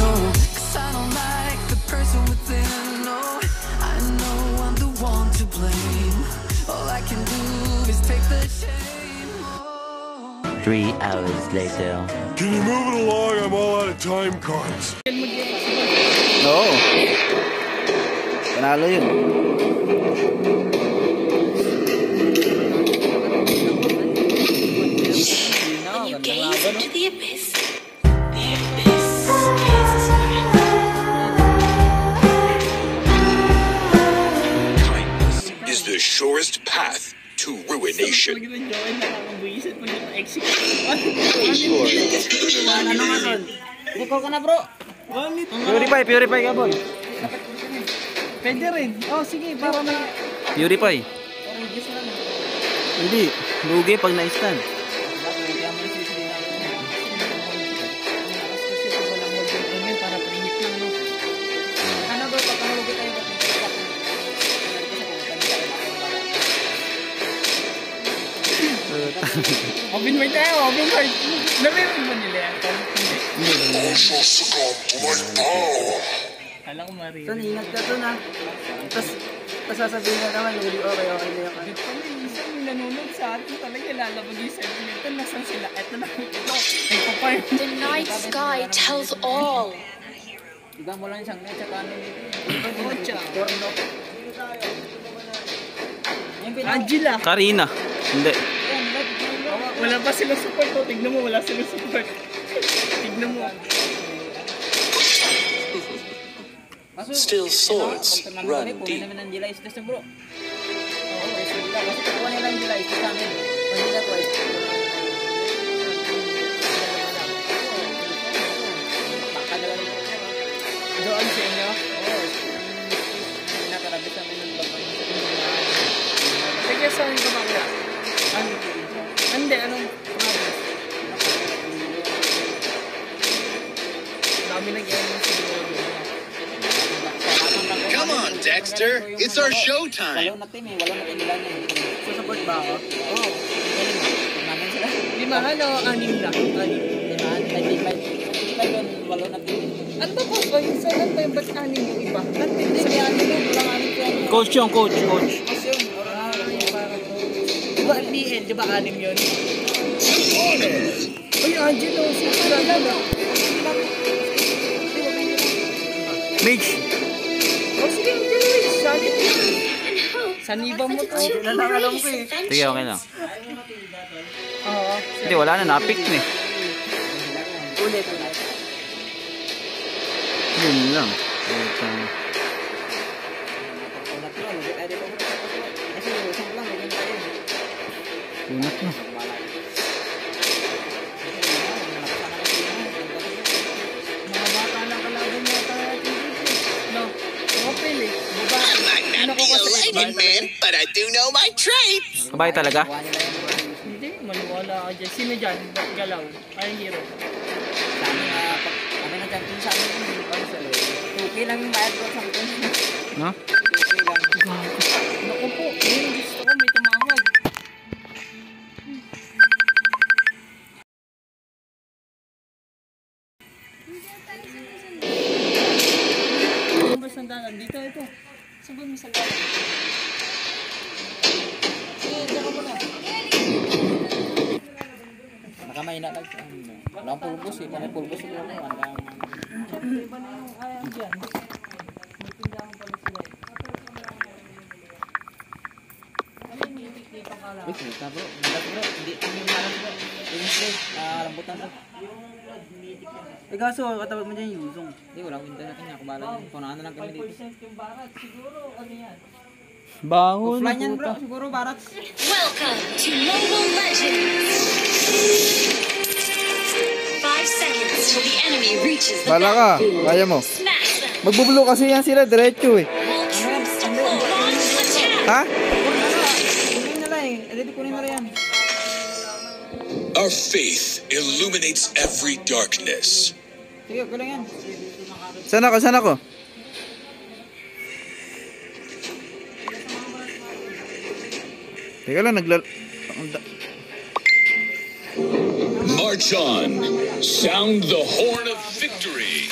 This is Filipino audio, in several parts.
Oh, 'cause I don't like the person within. Oh, I know I'm the one to blame. All I can do is take the shame. Oh. Three hours later. Can you move it along? I'm all out of time cards. Oo. Panalo yun. When Ano nga son? Recall ka na bro. Purify, purify ka, boy. Pwede rin. Oh, sige, para may... Purify. Hindi. Lugi pag na-stand. Open mic tayo, open mic. Narinig mo nila yan? Hindi. I shall succumb to my power. Kala ko marinig. Son, ingat ka dun ha. Tapos, tapos sasabihin na naman, hindi okay, okay na yung Ito may isang nanonood sa atin talaga lalabag yung segment. Ito, nasan sila? Ito na. Ito. Nagpaparm. the night sky tells all. Bigyan mo lang siyang. Ocha. Porno. Yung pinaka- Angela. Karina. Hindi. Wala pa sila support. Oh. Tignan mo, wala sila support. Tignan mo. Still swords run deep. July. Oo, lang. Kasi kukuha nila ng July sa amin. Pag nila It's our showtime. Walo na team eh, walo na team nila eh. Susupport ba ako? Oo, galing. Namin sila. Limahan o anim lang? Anim. Lima, may team, may team, may doon, walo na team. Ano ba po? Saan ba yung ba't anim yung iba? Ba't Hindi, may ano yun, walang anim ko ano. Coach yung coach, coach. Kasi yun, ah, yung parang... Di ba BL, di ba anim yun? Uy, Angelo, super lang ah. Mage. Yun. Saniba mo to. Two race Sige, okay lang. Oo. Hindi, wala na. Napik na eh. Ulit, ulit. Yun lang. Ito. Unat mo, lightning man, but I do know my trade. Babae talaga? Hindi, maniwala ka dyan. Sino dyan? Ba't galaw? Ay, hero. Sa na, pag kami na champion sa amin, ano sa 2K lang yung bayad ko sa akin. No? 2K lang. Naku po. Yun, gusto ko may tumawag. Dito, ito. Saan ba may sandalan? Nakamay na lang. Wala akong pulbos eh. Panay pulbos siguro ko. Ano na yung. Ano yung music dito ka lang? Uy, kumita bro. Kumita bro. Hindi kami malam bro. Yung spray. Ah, rambutan bro. Eh kaso, katapat mo dyan yung lusong. Hindi, walang window sa kanya. Kumalan yun. Punahan na lang kami dito. 5% yung barat. Siguro, ano yan? Baho na Offline yan bro. Siguro barat. Welcome to Mobile Legends. Five seconds till the enemy reaches the Bala ka, kaya mo. Smash them. Magbubulo kasi yan sila, diretso eh. Ha? Eh. Our faith illuminates every darkness. Sige, okay lang yan. Saan ako, saan ako? Teka lang, naglal... March on. Sound the horn of victory.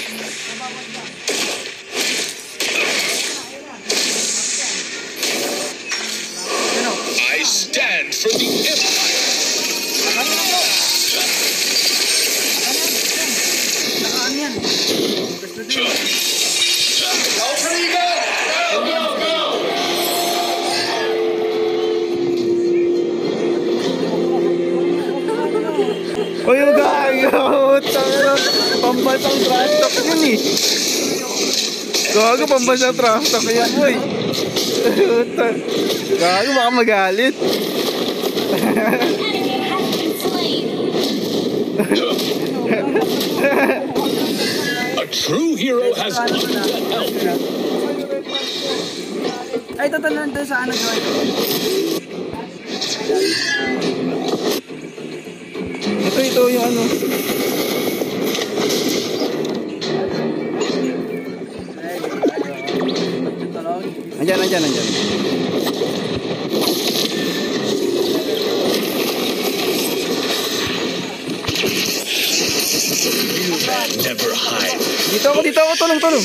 I stand for the Empire. Gago, pambansang talk yan, boy. Gago, baka magalit. A true hero has come to help. Ay, lang doon sa ano gawin. Ito, ito yung ano. Andyan, andyan, andyan. Never hide. Dito ako, dito ako, tulong, tulong.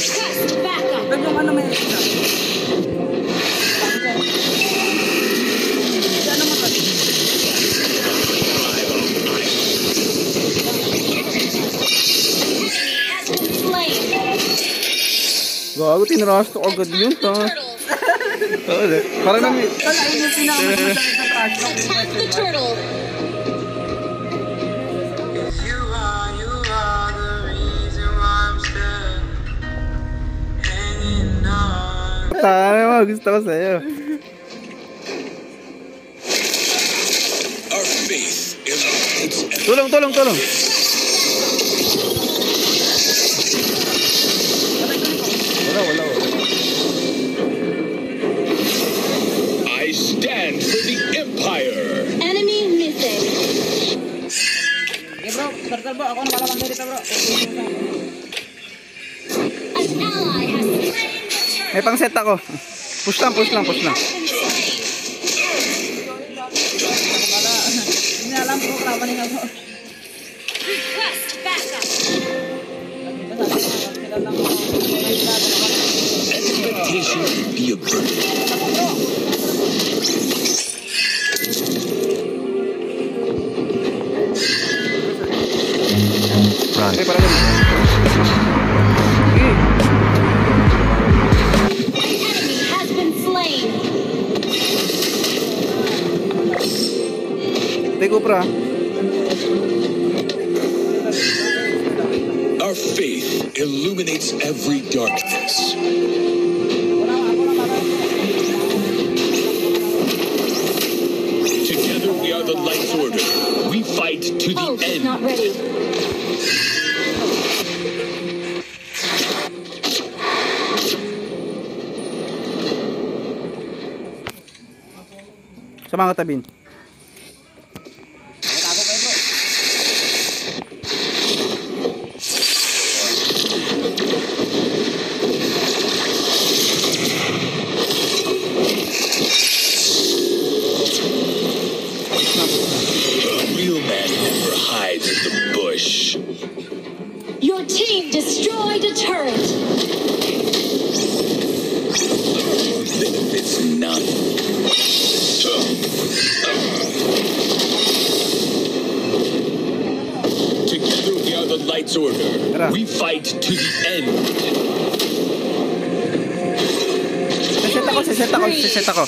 Backup. Doon yung ano may isa. Has been slain. Gago, tinrash talk agad yun, ta. Turtle. Parang. Attack the turtle. Tama mo, gusto. Turtle bro. Ako na malaman dito bro. May pang set ako. Push lang, push lang, push lang. Hindi alam bro. Kalaban nila bro. Request backup. Expectation can be a. Take Upra. Our faith illuminates every darkness. Together we are the Light's Order. We fight to the is end. not ready. Sa mga tabin. The bush. Your team destroyed a turret. Benefits none. Together we are the Light's Order. We fight to the end. Siset ako, siset ako, siset ako.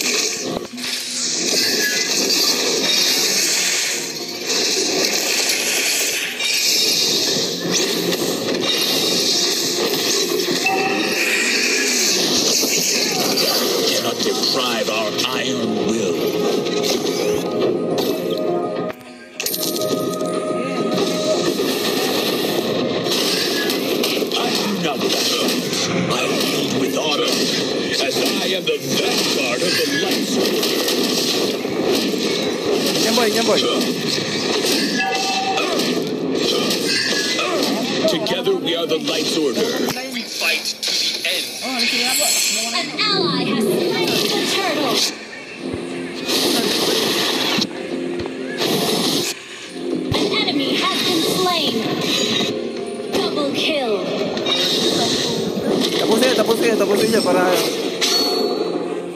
As I am the vanguard of the Light's Yan boy, yan boy. Together we are the Light's Order.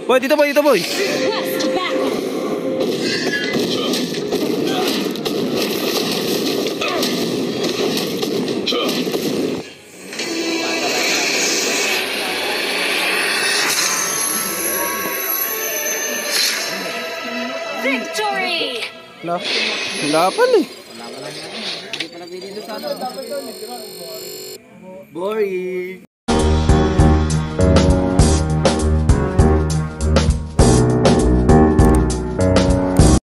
Boy, dito boy, dito boy. Victory! Wala, wala pala eh. Hindi pala pwede doon sa ano. Boring.